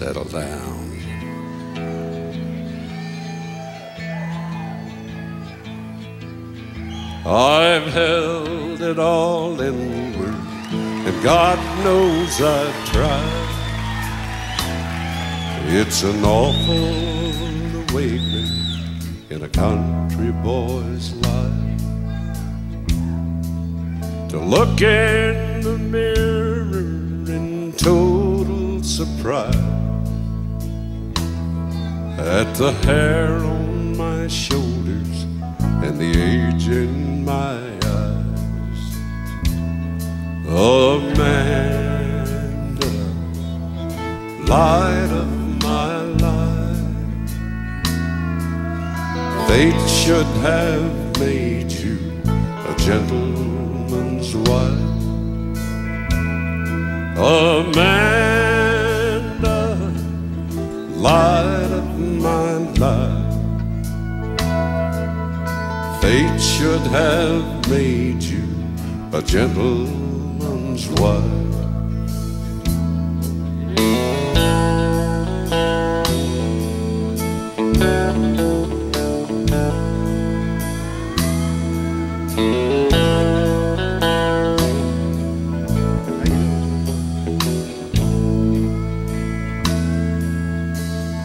settle down. I've held it all inward, and God knows I've tried. It's an awful awakening in a country boy's life to look in the mirror surprise at the hair on my shoulders and the age in my eyes. Amanda, light of my life, fate should have made you a gentleman's wife. Amanda, light of my life. Fate should have made you a gentleman's wife.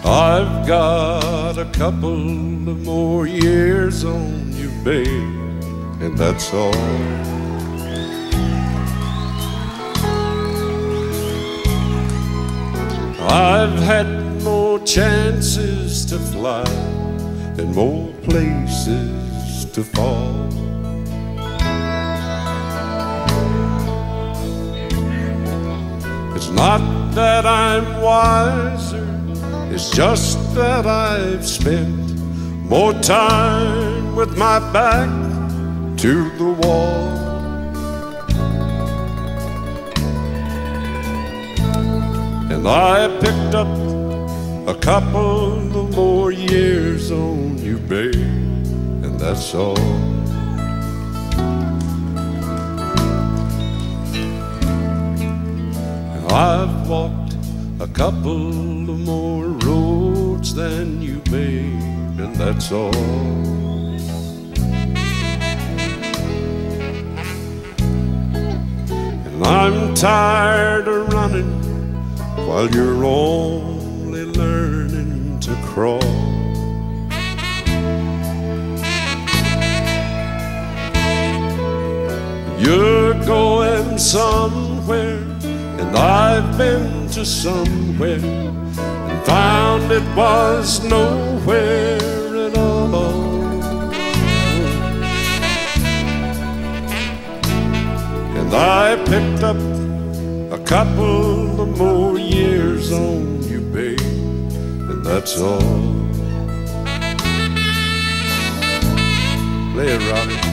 I've got a couple of more years on you, babe, and that's all. I've had more chances to fly and more places to fall. It's not that I'm wiser, it's just that I've spent more time with my back to the wall. And I picked up a couple of more years on you, babe, and that's all. I've walked a couple of more roads than you, babe, and that's all. And I'm tired of running while you're only learning to crawl. You're going somewhere, and I've been to somewhere and found it was nowhere at all. And I picked up a couple of more years on you, babe, and that's all. Play it, Robbie.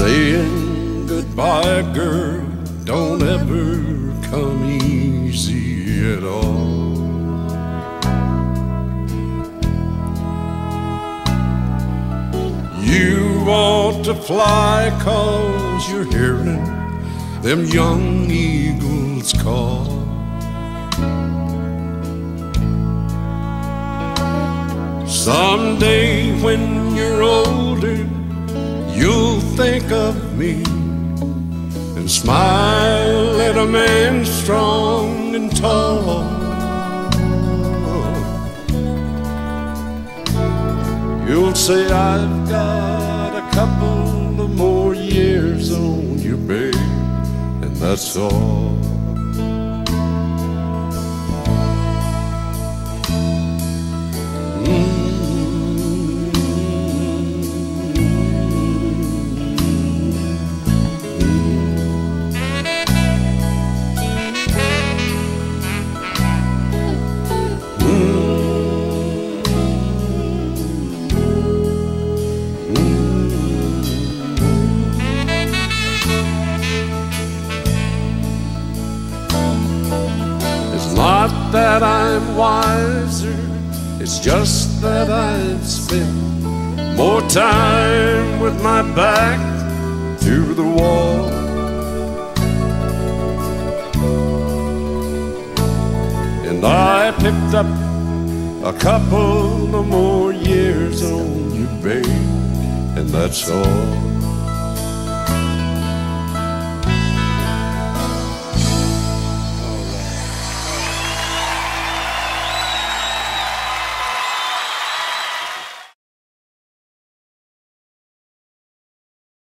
Saying goodbye, girl, don't ever come easy at all. You want to fly cause you're hearing them young eagles call. Someday when you're older, think of me and smile at a man strong and tall. You'll say I've got a couple of more years on you, babe, and that's all. I'm wiser, it's just that I've spent more time with my back to the wall. And I picked up a couple of more years on you, babe, and that's all.